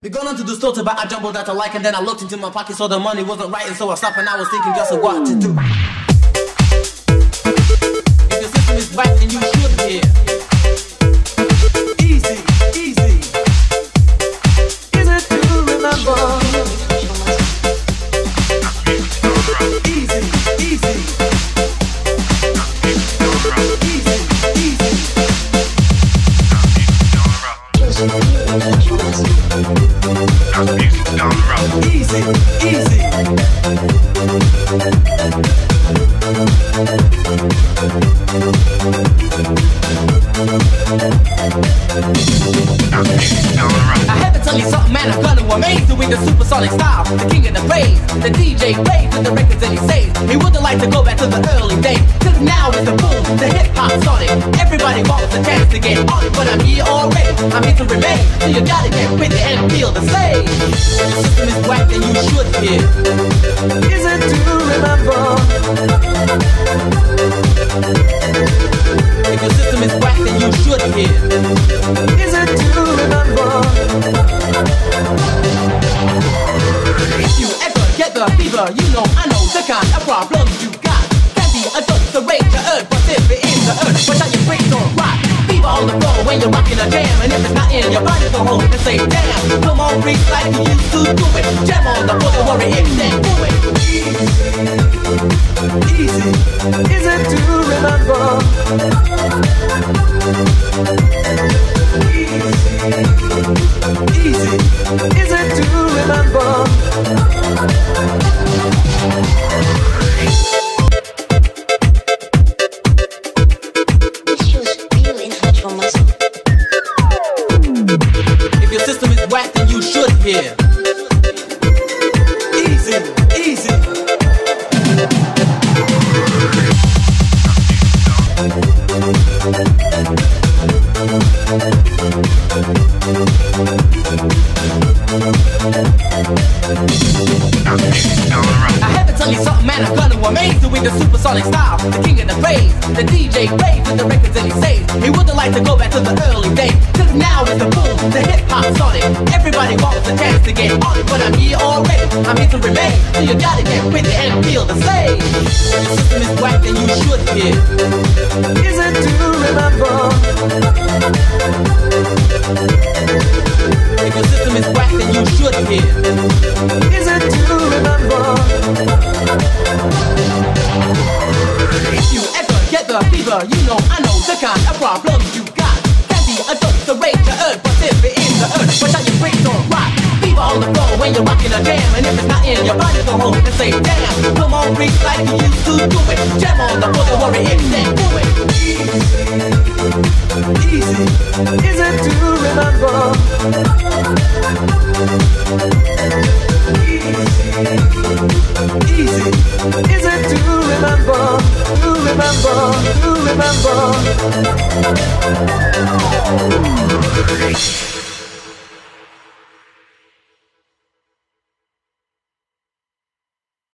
We gone onto the store to buy a jumbo that I like, and then I looked into my pocket, saw the money wasn't right, and so I stopped and I was thinking just of what to do. If your system is right, then you should hear. Easy, easy. Is it to remember? Easy, easy. Easy, easy. Easy, easy. The supersonic style. The king of the bass, the DJ raves with the records that he saves. He wouldn't like to go back to the early days. Cause now it's the boom, the hip hop sonic. Everybody wants a chance to get on it, but I'm here already. I'm here to remain. So you gotta get with it and feel the same. If the system is whack, then you should hear. Is it to remember? If your system is whack, then you should hear. You know I know the kind of problems you got. Can be a dose, the rage, the urge, but if it is the watch out your brains don't rock. Fever on the floor when you're rocking a jam, and if it's not in your body, go home and say damn. Come on, freak like you used to do it. Jam on the floor, don't worry, it's that do it. Easy, it to remember? Easy, it to remember? Easy, easy. I had to tell you something, man. You with the supersonic style. The king of the the DJ raves with the records that he saves. He wouldn't like to go back to the early days. Cause now it's the get on but I'm here already. I'm here to remain. So you gotta get with it and feel the same. The system is whack, then you should hear. Is it to remember? If your system is whack, then you should hear. Is it to remember? If you ever get the fever, you know I know the kind of problems you got. Can be a dose, the rage, the urge, but if it is the urge, watch out your brains don't rock. You're rocking a jam, and if it's not in your body, go home and say damn. Come on, freak like you used to do it. Jam on the floor, don't worry, it's that do it. Easy, is it to remember? Easy, is it to remember? To remember, to remember.